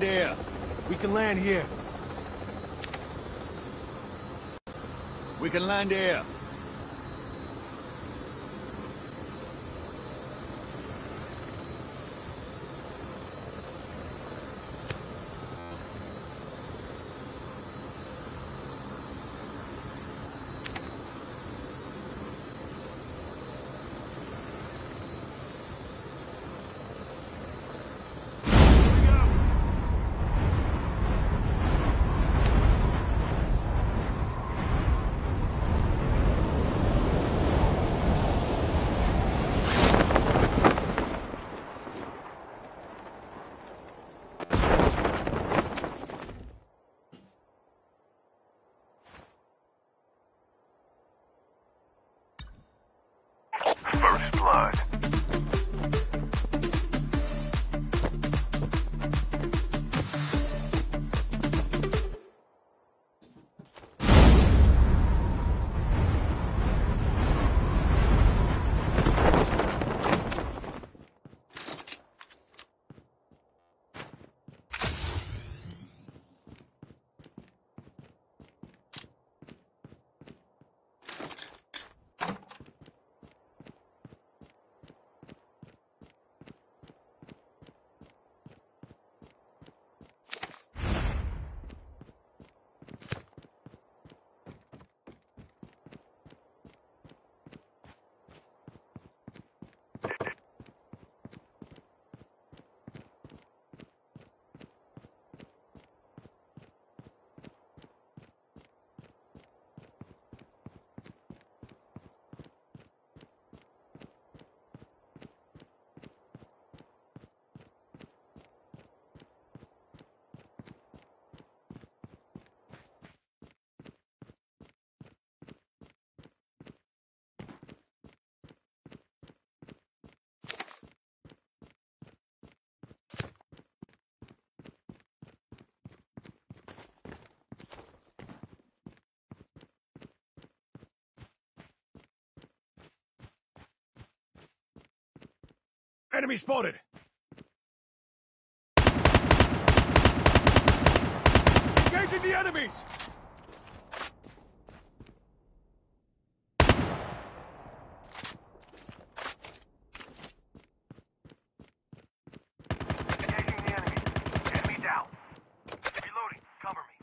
here. We can land here. We can land here. First blood. Enemy spotted! Engaging the enemies! Engaging the enemy. Enemy down. Reloading. Cover me.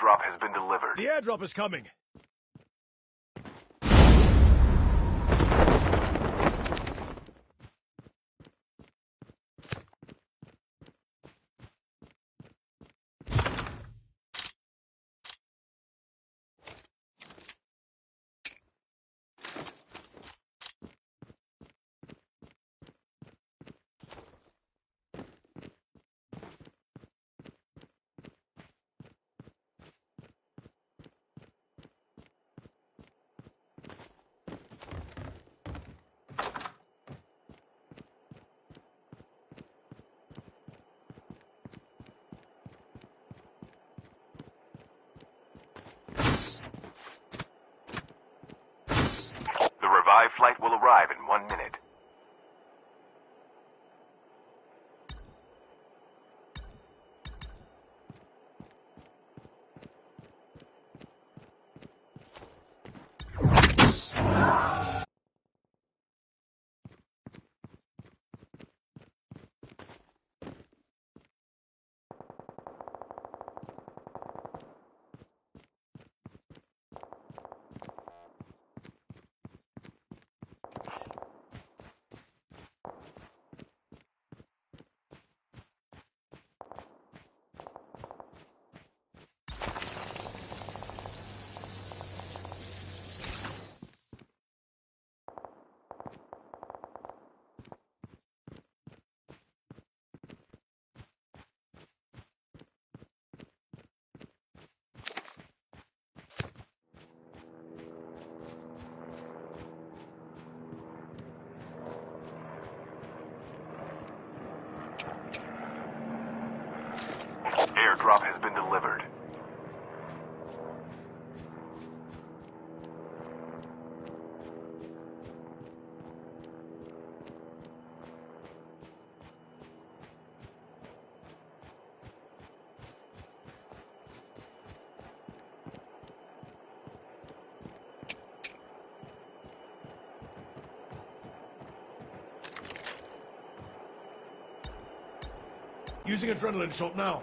Airdrop has been delivered. The airdrop is coming! Revived flight will arrive in one minute. Airdrop has been delivered. Using adrenaline shot now.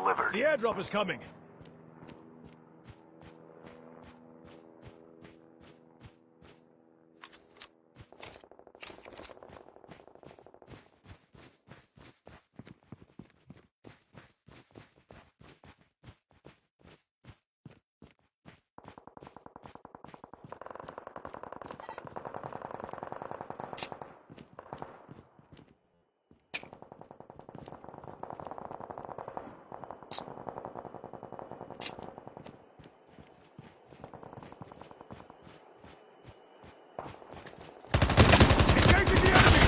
delivered. The airdrop is coming. Engaging the enemy!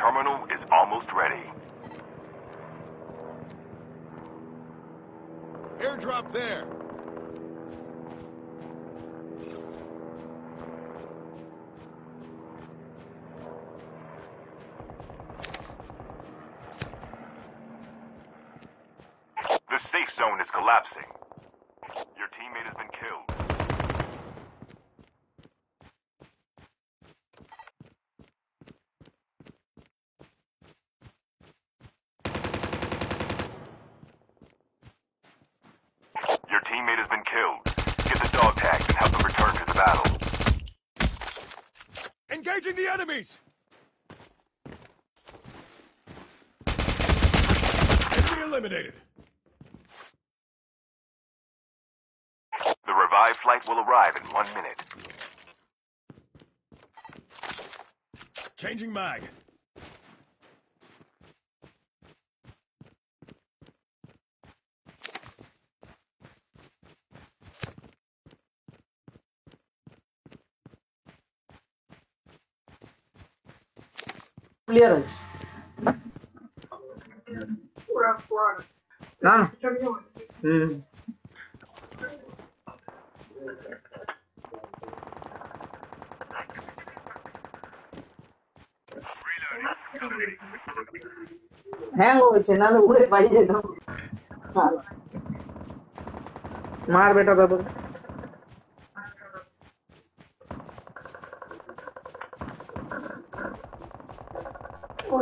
Terminal is almost ready. Airdrop there. The safe zone is collapsing. Your teammate has been killed. Your teammate has been killed. Get the dog tags and help them return to the battle. Engaging the enemies! Enemy eliminated. The revived flight will arrive in one minute. Changing mag. Clear है ना हम्म ಹ್ಯಾಂಗ್ ಹೋಗ್ಬಿಟ್ರಿ ನಾನು ಊರಿಗೆ ಬಂದಿದ್ದು ಮಾರ್ಬೇಟದ ಬಗ್ಗೆ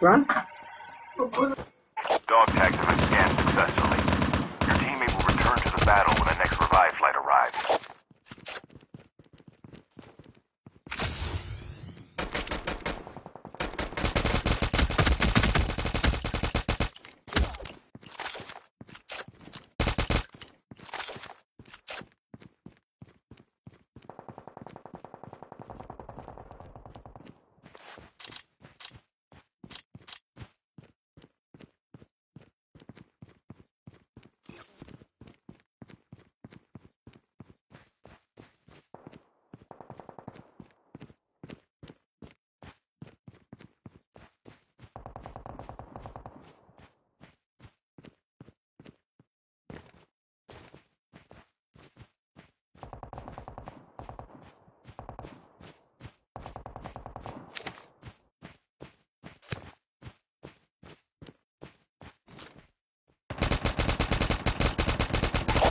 Run. Dog tags have been scanned successfully. Your teammate will return to the battle when the next revive flight arrives.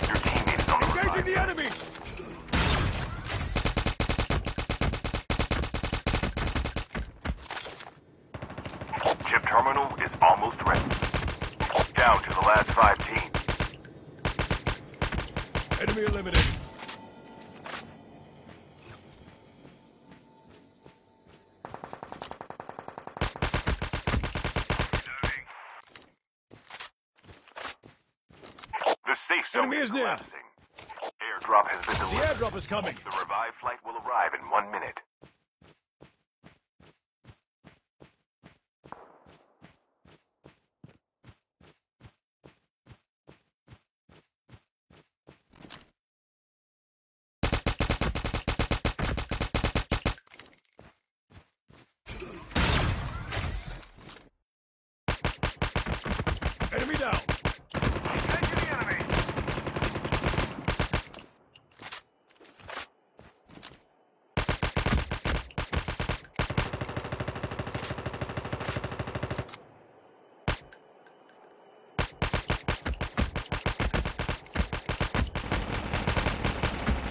Your teammate is on the Engaging revive. the enemies! Chip terminal is almost ready. Down to the last five teams. Enemy eliminated. The safe zone Enemy is is near. Airdrop has been The airdrop is coming. The revive flight will arrive in one minute. Enemy down. Engage the enemy.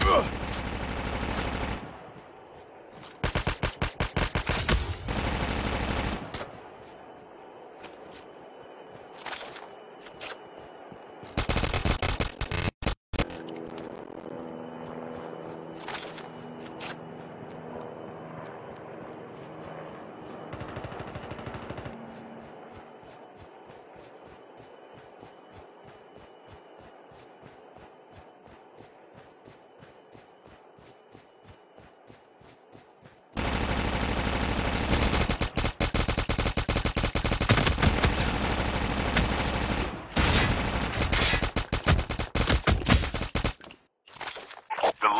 Ugh.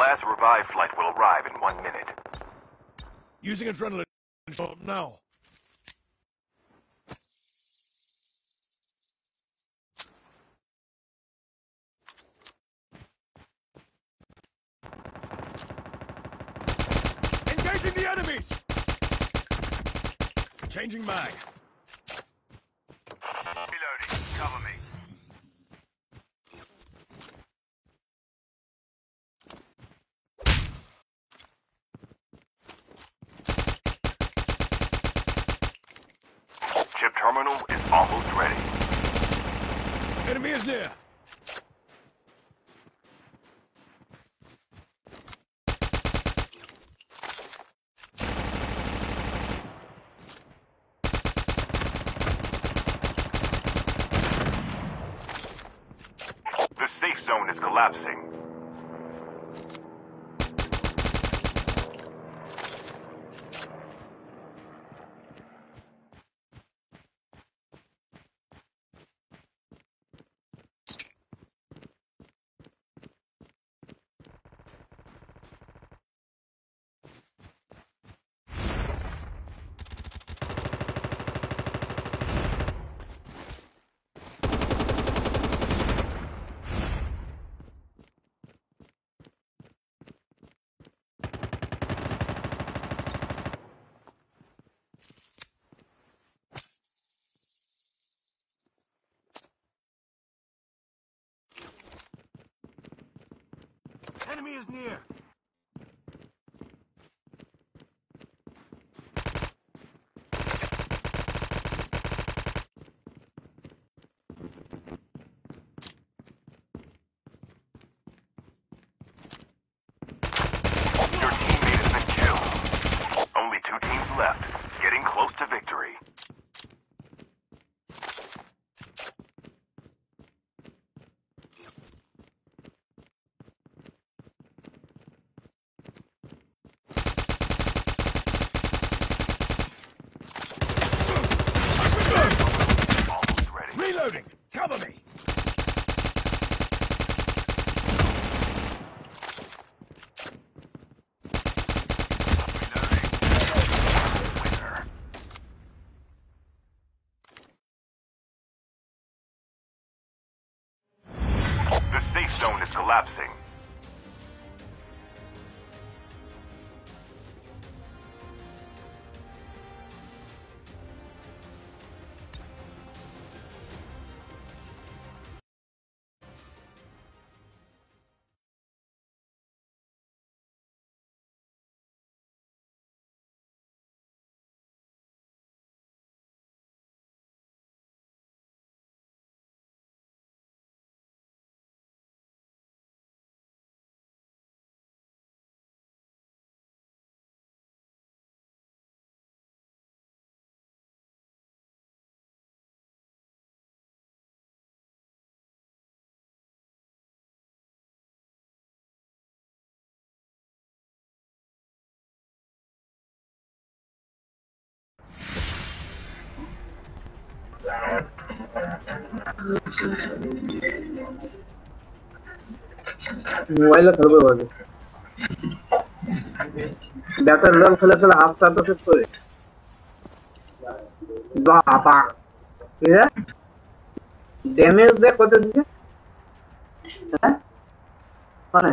last revive flight will arrive in one minute. Using adrenaline shot now. Engaging the enemies! Changing mag. Reloading. Cover me. Chip terminal is almost ready. Enemy is near. The safe zone is collapsing. Enemy is near. Your teammate has been killed. Only two teams left. Getting close to victory. Almost ready. Reloading. Cover me. Winner. The safe mobile ಕಳ್ಕೋಬೋದು doctor loan ಕಲಸಲ್ಲ half star ತೋ ಸಿಕ್ತದೆ ಬಾಪ ಇದೆ damage ದೇ ಕೊತ್ತ ದಿಗೆ ಮನೆ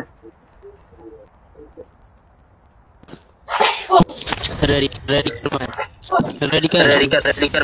ready ready कर रेडी कर रेडी कर रेडी कर